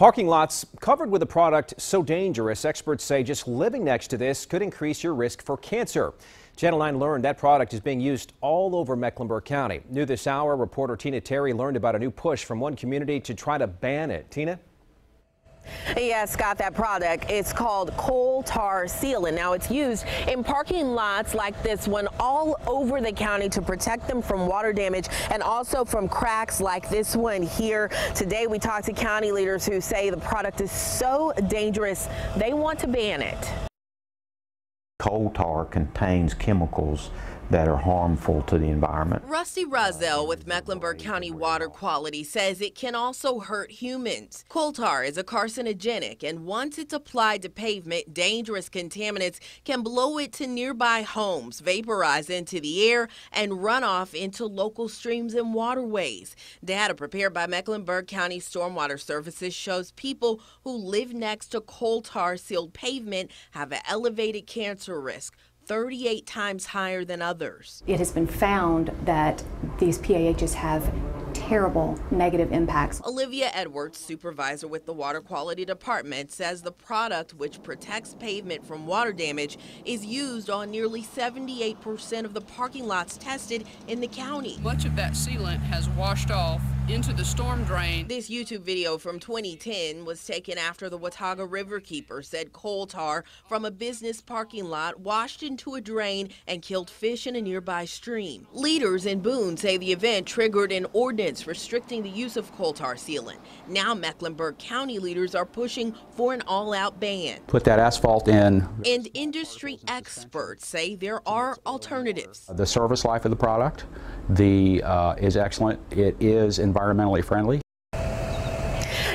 Parking lots covered with a product so dangerous, experts say just living next to this could increase your risk for cancer. Channel 9 learned that product is being used all over Mecklenburg County. New this hour, reporter Tina Terry learned about a new push from one community to try to ban it. Tina? Yeah, Scott, that product, it's called coal tar sealant. Now, it's used in parking lots like this one all over the county to protect them from water damage and also from cracks like this one here. Today, we talked to county leaders who say the product is so dangerous, they want to ban it. Coal tar contains chemicals that are harmful to the environment. Rusty Rozzelle with Mecklenburg County Water Quality says it can also hurt humans. Coal tar is a carcinogenic, and once it's applied to pavement, dangerous contaminants can blow it to nearby homes, vaporize into the air, and run off into local streams and waterways. Data prepared by Mecklenburg County Stormwater Services shows people who live next to coal tar sealed pavement have an elevated cancer risk. 38 times higher than others. It has been found that these PAHs have terrible negative impacts. Olivia Edwards, supervisor with the Water Quality Department, says the product, which protects pavement from water damage, is used on nearly 78% of the parking lots tested in the county. Much of that sealant has washed off into the storm drain. This YouTube video from 2010 was taken after the Watauga Riverkeeper said coal tar from a business parking lot washed into a drain and killed fish in a nearby stream. Leaders in Boone say the event triggered an ordinance restricting the use of coal tar sealant. Now Mecklenburg County leaders are pushing for an all-out ban. Put that asphalt in. And industry experts say there are alternatives. The service life of the product the uh, is excellent. It is environmentally friendly.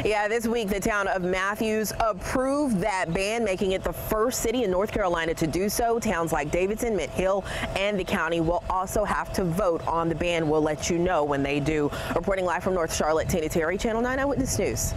Yeah, this week the town of Matthews approved that ban, making it the first city in North Carolina to do so. Towns like Davidson, Mint Hill, and the county will also have to vote on the ban. We'll let you know when they do. Reporting live from North Charlotte, Tina Terry, Channel 9 Eyewitness News.